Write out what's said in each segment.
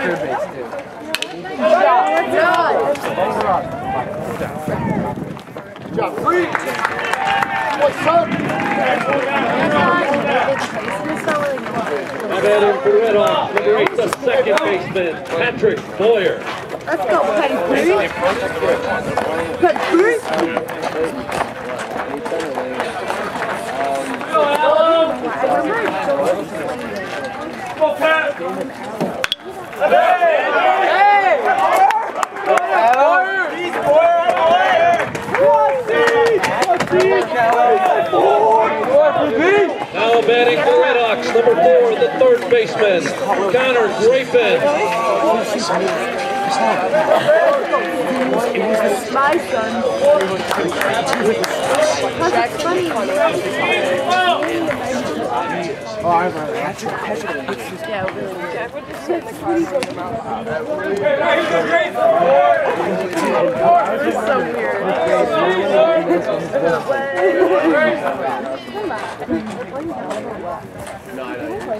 career base too. Good job. Good job. Free. What's up? Have at him for. Number eight, the second baseman, Patrick Boyer. Let's go, Patrick. Patrick. Now batting for Red Hawks, number four, the third baseman, Connor Grapin. My son. Because it's funny. I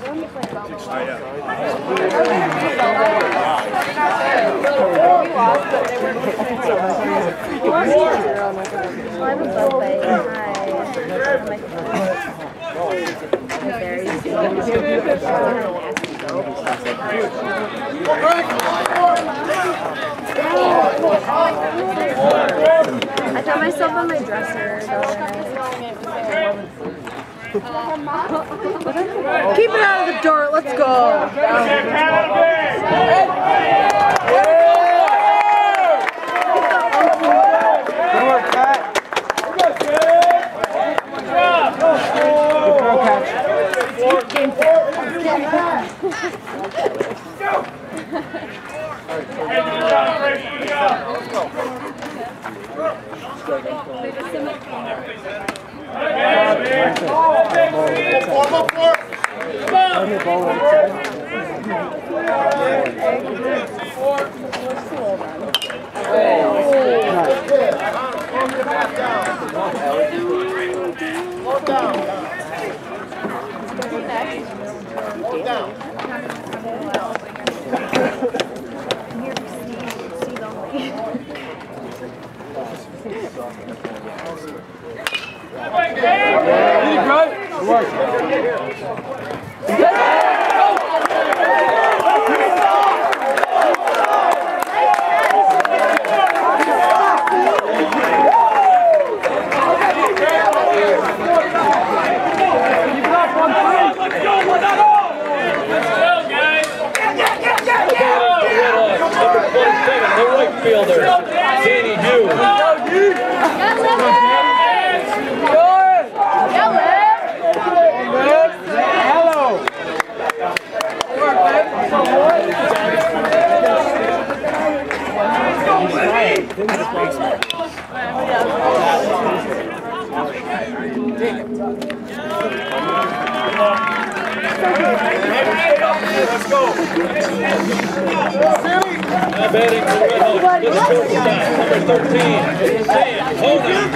found myself on my dresser. Keep it out of the dirt. Let's go. Good work, Pat. Good throw catch. Slow down. You did great. Good work. Keep it up on three. Red Hawks, number 27, the right fielder, Danny Hughes. Hello. Now batting for Red Hawks, the shortstop, number 13, Sam Hogan.